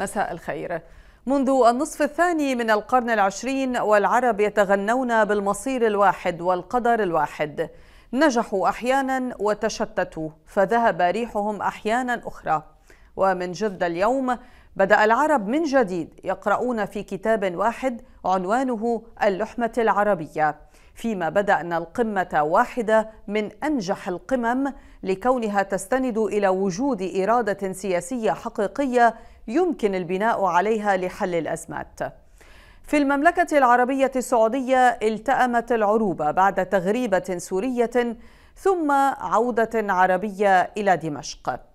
مساء الخير. منذ النصف الثاني من القرن العشرين والعرب يتغنون بالمصير الواحد والقدر الواحد. نجحوا أحيانا وتشتتوا فذهب ريحهم أحيانا أخرى. ومن جد اليوم بدأ العرب من جديد يقرؤون في كتاب واحد عنوانه اللحمة العربية فيما بدا ان القمة واحدة من أنجح القمم لكونها تستند إلى وجود إرادة سياسية حقيقية يمكن البناء عليها لحل الأزمات. في المملكة العربية السعودية التأمت العروبة بعد تغريبة سورية ثم عودة عربية إلى دمشق.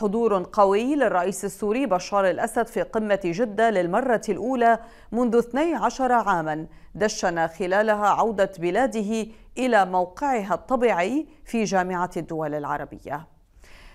حضور قوي للرئيس السوري بشار الأسد في قمة جدة للمرة الأولى منذ 12 عاما دشن خلالها عودة بلاده إلى موقعها الطبيعي في جامعة الدول العربية.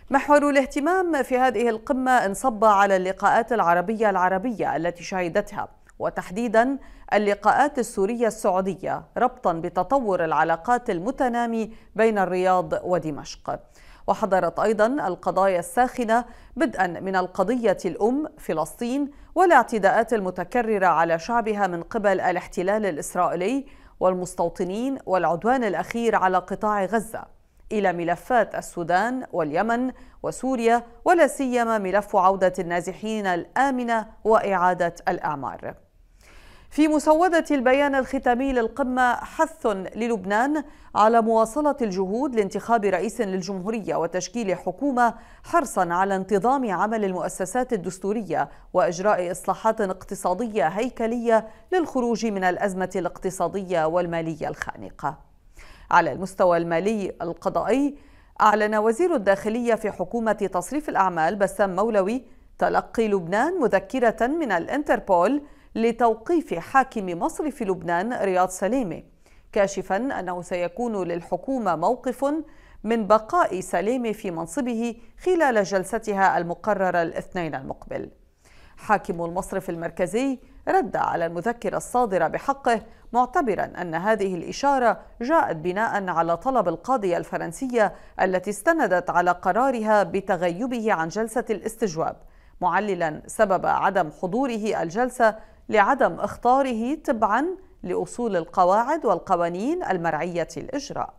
محور الاهتمام في هذه القمة انصب على اللقاءات العربية العربية التي شهدتها وتحديدا اللقاءات السورية السعودية ربطا بتطور العلاقات المتنامي بين الرياض ودمشق. وحضرت أيضا القضايا الساخنة بدءا من القضية الأم فلسطين والاعتداءات المتكررة على شعبها من قبل الاحتلال الإسرائيلي والمستوطنين والعدوان الأخير على قطاع غزة إلى ملفات السودان واليمن وسوريا ولا سيما ملف عودة النازحين الآمنة وإعادة الأعمار. في مسودة البيان الختامي للقمة حث للبنان على مواصلة الجهود لانتخاب رئيس للجمهورية وتشكيل حكومة حرصا على انتظام عمل المؤسسات الدستورية وإجراء إصلاحات اقتصادية هيكلية للخروج من الأزمة الاقتصادية والمالية الخانقة. على المستوى المالي القضائي أعلن وزير الداخلية في حكومة تصريف الأعمال بسام مولوي تلقي لبنان مذكرة من الانتربول لتوقيف حاكم مصر في لبنان رياض سليمة كاشفا أنه سيكون للحكومة موقف من بقاء سليمة في منصبه خلال جلستها المقررة الاثنين المقبل. حاكم المصرف المركزي رد على المذكرة الصادرة بحقه معتبرا أن هذه الإشارة جاءت بناء على طلب القاضية الفرنسية التي استندت على قرارها بتغيبه عن جلسة الاستجواب معللا سبب عدم حضوره الجلسة لعدم اختاره تبعا لأصول القواعد والقوانين المرعية الإجراء.